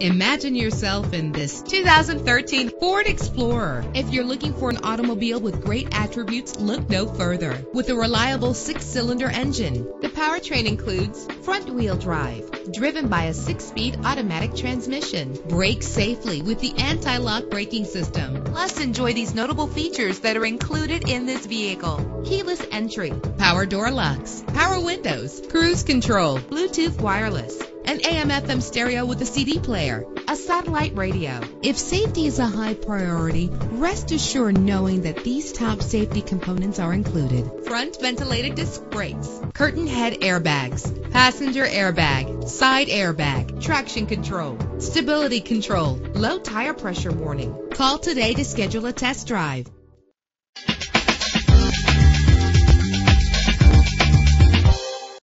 Imagine yourself in this 2013 Ford Explorer. If you're looking for an automobile with great attributes, look no further. With a reliable six-cylinder engine, the powertrain includes front-wheel drive, driven by a six-speed automatic transmission. Brake safely with the anti-lock braking system. Plus, enjoy these notable features that are included in this vehicle. Keyless entry, power door locks, power windows, cruise control, Bluetooth wireless, an AM FM stereo with a CD player, a satellite radio. If safety is a high priority, rest assured knowing that these top safety components are included. Front ventilated disc brakes, curtain head airbags, passenger airbag, side airbag, traction control, stability control, low tire pressure warning. Call today to schedule a test drive.